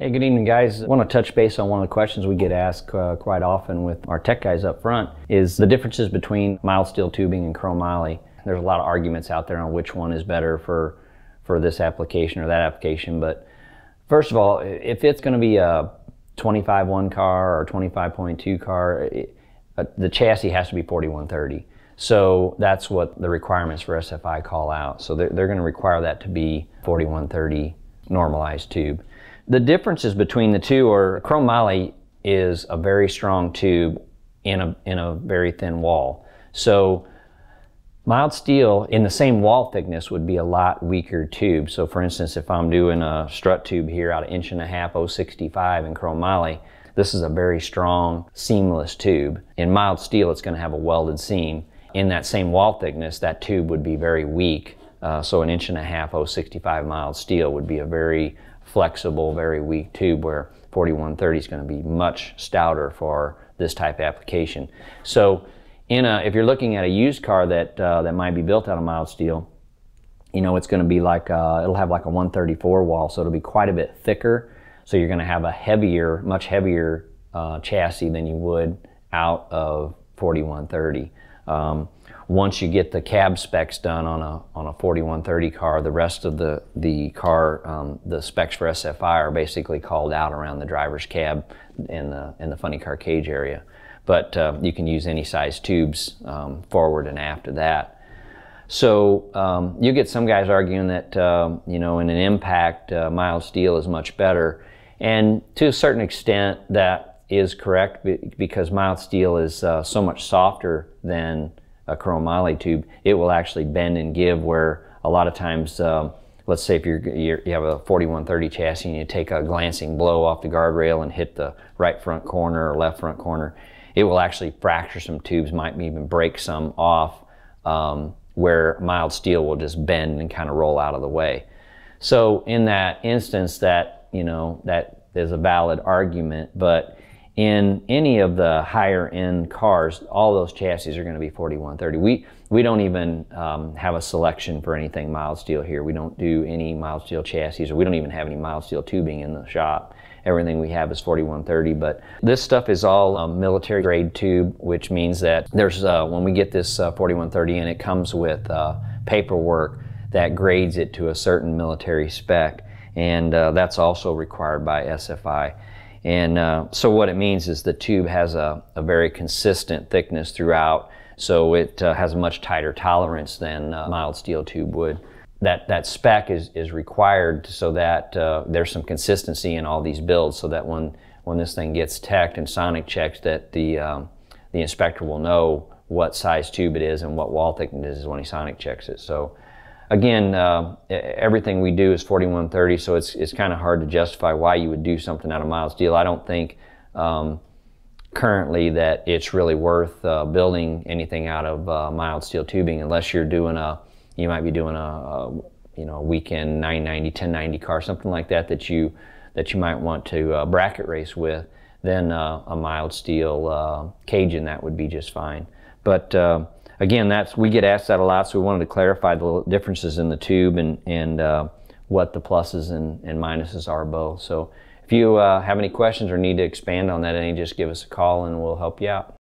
Hey, good evening, guys. I want to touch base on one of the questions we get asked uh, quite often with our tech guys up front is the differences between mild steel tubing and chromoly. There's a lot of arguments out there on which one is better for for this application or that application, but first of all, if it's going to be a 25.1 car or 25.2 car, it, uh, the chassis has to be 4130. So that's what the requirements for SFI call out. So they're, they're going to require that to be 4130 normalized tube. The differences between the two are chromoly is a very strong tube in a, in a very thin wall. So mild steel in the same wall thickness would be a lot weaker tube. So for instance, if I'm doing a strut tube here out an inch and a half 065 in chromoly, this is a very strong seamless tube. In mild steel, it's going to have a welded seam. In that same wall thickness, that tube would be very weak. Uh, so an inch and a half 065 mild steel would be a very flexible, very weak tube where 4130 is going to be much stouter for this type of application. So in a, if you're looking at a used car that, uh, that might be built out of mild steel, you know, it's going to be like, uh, it'll have like a 134 wall, so it'll be quite a bit thicker. So you're going to have a heavier, much heavier uh, chassis than you would out of 4130. Um, once you get the cab specs done on a on a 4130 car, the rest of the the car, um, the specs for SFI are basically called out around the driver's cab in the in the funny car cage area. But uh, you can use any size tubes um, forward and after that. So um, you get some guys arguing that uh, you know in an impact, uh, mild steel is much better, and to a certain extent that is correct because mild steel is uh, so much softer than a chromoly tube, it will actually bend and give where a lot of times, um, let's say if you're, you're, you have a 4130 chassis and you take a glancing blow off the guardrail and hit the right front corner or left front corner, it will actually fracture some tubes, might even break some off um, where mild steel will just bend and kind of roll out of the way. So in that instance that, you know, that is a valid argument, but in any of the higher end cars, all those chassis are going to be 4130. We we don't even um, have a selection for anything mild steel here. We don't do any mild steel chassis, or we don't even have any mild steel tubing in the shop. Everything we have is 4130, but this stuff is all military grade tube, which means that there's uh, when we get this uh, 4130 in, it comes with uh, paperwork that grades it to a certain military spec, and uh, that's also required by SFI. And uh, so what it means is the tube has a, a very consistent thickness throughout, so it uh, has a much tighter tolerance than a mild steel tube would. That, that spec is, is required so that uh, there's some consistency in all these builds so that when, when this thing gets teched and sonic checked that the, um, the inspector will know what size tube it is and what wall thickness it is when he sonic checks it. So again, uh, everything we do is 4130, so it's, it's kind of hard to justify why you would do something out of mild steel. I don't think um, currently that it's really worth uh, building anything out of uh, mild steel tubing unless you're doing a, you might be doing a, a you know, a weekend 990, 1090 car, something like that that you, that you might want to uh, bracket race with, then uh, a mild steel uh, cage in that would be just fine. But again, that's we get asked that a lot, so we wanted to clarify the differences in the tube and and uh, what the pluses and, and minuses are both. So if you uh, have any questions or need to expand on that, any, just give us a call and we'll help you out.